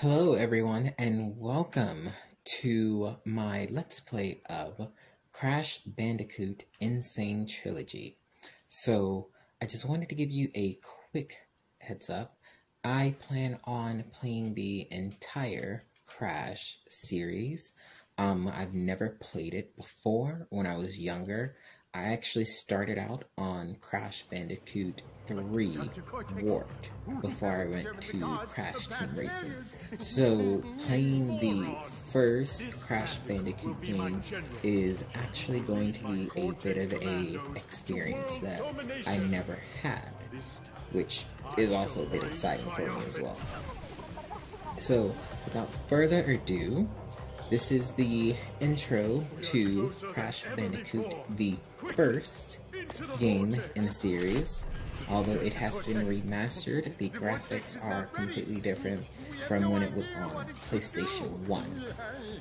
Hello, everyone, and welcome to my Let's Play of Crash Bandicoot N. Sane Trilogy. So, I just wanted to give you a quick heads up. I plan on playing the entire Crash series. Um, I've never played it before when I was younger. I actually started out on Crash Bandicoot 3 Warped before I went to Crash Team Racing. So playing the first Crash Bandicoot game is actually going to be a bit of a experience that I never had, which is also a bit exciting for me as well. So without further ado, this is the intro to Crash Bandicoot, the first game in the series. Although it has been remastered, the graphics are completely different from when it was on PlayStation 1.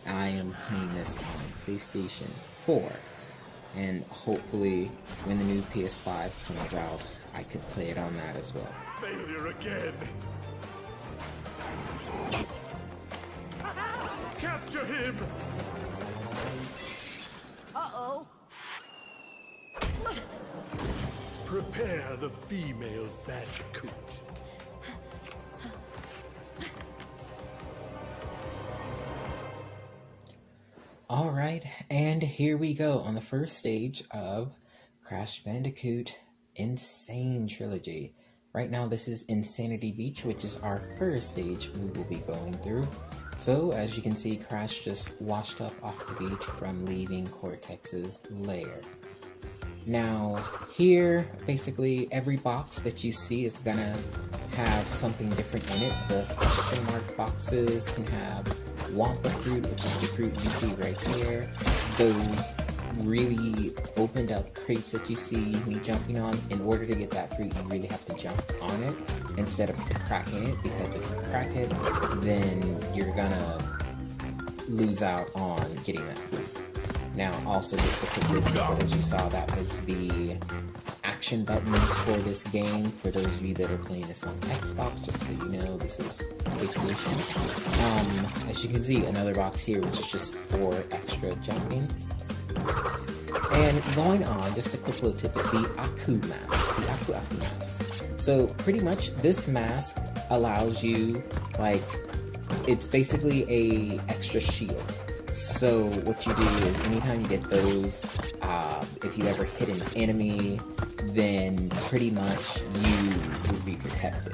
I am playing this on PlayStation 4, and hopefully when the new PS5 comes out, I could play it on that as well. Failure again! Him! Uh-oh. Prepare the female bandicoot. Alright, and here we go on the first stage of Crash Bandicoot N. Sane Trilogy. Right now this is N. Sanity Beach, which is our first stage we will be going through. So, as you can see, Crash just washed up off the beach from leaving Cortex's lair. Now, here, basically, every box that you see is gonna have something different in it. The question mark boxes can have Wumpa fruit, which is the fruit you see right here. Those really opened up crates that you see me jumping on. In order to get that fruit, you really have to jump on it instead of cracking it, because if you crack it, then you're gonna lose out on getting that fruit. Now, also just a quick example, as you saw, that was the action buttons for this game. For those of you that are playing this on Xbox, just so you know, this is PlayStation. Um, as you can see, another box here, which is just for extra jumping. And going on, just a quick little tidbit, the Aku mask, the Aku Aku mask. So pretty much this mask allows you, like, it's basically a extra shield. So what you do is anytime you get those, uh, if you ever hit an enemy, then pretty much you will be protected.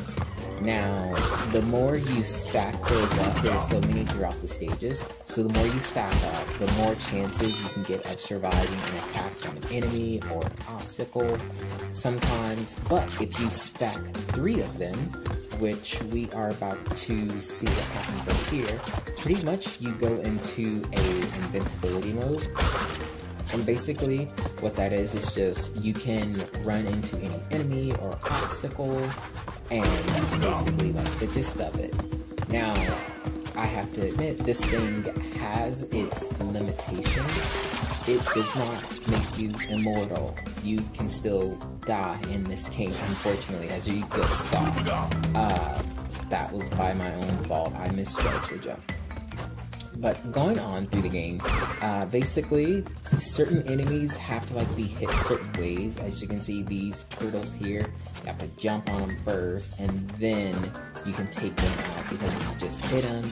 Now, the more you stack those up, there's so many throughout the stages, so the more you stack up, the more chances you can get of surviving an attack from an enemy or an obstacle sometimes. But if you stack three of them, which we are about to see what happens right here, pretty much you go into a invincibility mode. And basically, what that is, is just you can run into any enemy or obstacle, and that's basically like the gist of it. Now, I have to admit, this thing has its limitations. It does not make you immortal. You can still die in this game, unfortunately, as you just saw. Uh, that was by my own fault. I misjudged the jump. But going on through the game, uh, basically, certain enemies have to like be hit certain ways. As you can see, these turtles here, you have to jump on them first, and then you can take them out. Because if you just hit them,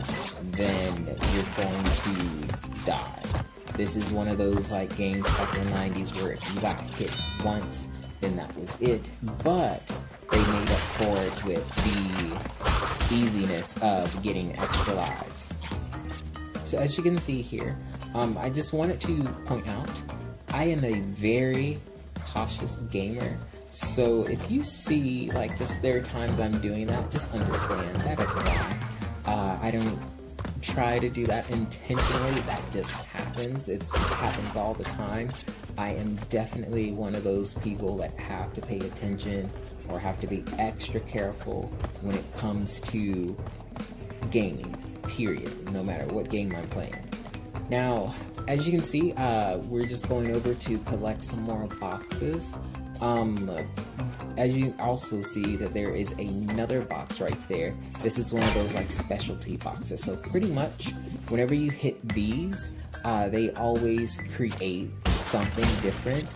then you're going to die. This is one of those like games in the 90s where if you got hit once, then that was it. But they made up for it with the easiness of getting extra lives. So as you can see here, um, I just wanted to point out, I am a very cautious gamer. So if you see, like, just there are times I'm doing that, just understand that is why. Uh, I don't try to do that intentionally, that just happens. It's, it happens all the time. I am definitely one of those people that have to pay attention or have to be extra careful when it comes to gaming period, no matter what game I'm playing. Now, as you can see, uh, we're just going over to collect some more boxes. Um, as you also see that there is another box right there. This is one of those like specialty boxes. So pretty much whenever you hit these, uh, they always create something different.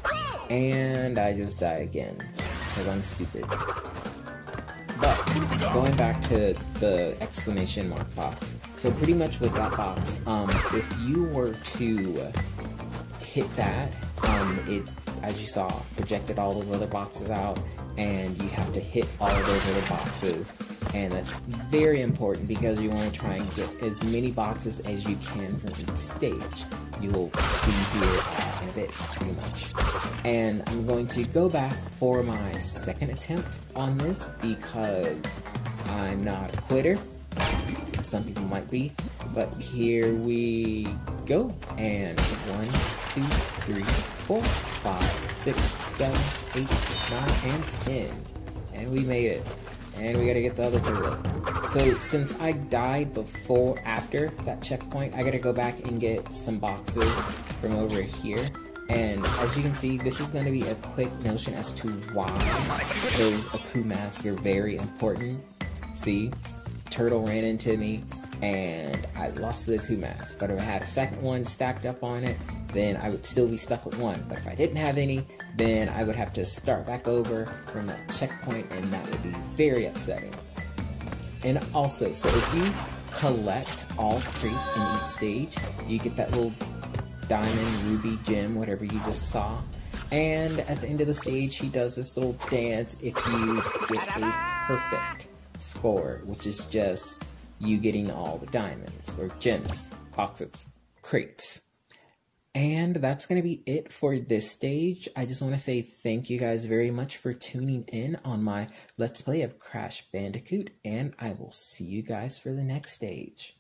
And I just die again because I'm stupid. But going back to the exclamation mark box, so pretty much with that box, um, if you were to hit that, um, it, as you saw, projected all those other boxes out, and you have to hit all of those other boxes, and that's very important because you want to try and get as many boxes as you can from each stage. You will see here in a bit, pretty much. And I'm going to go back for my second attempt on this because I'm not a quitter. Some people might be, but here we go. And one, two, three, four, five, six, seven, eight, nine, and ten. And we made it. And we gotta get the other turtle. So since I died before, after that checkpoint, I gotta go back and get some boxes from over here. And as you can see, this is going to be a quick notion as to why those Aku masks are very important. See, turtle ran into me and I lost the Aku mask. But if I had a second one stacked up on it, then I would still be stuck with one. But if I didn't have any, then I would have to start back over from that checkpoint and that would be very upsetting. And also, so if you collect all crates in each stage, you get that little diamond, ruby, gem, whatever you just saw. And at the end of the stage, he does this little dance if you get a perfect score, which is just you getting all the diamonds or gems, boxes, crates. And that's going to be it for this stage. I just want to say thank you guys very much for tuning in on my Let's Play of Crash Bandicoot, and I will see you guys for the next stage.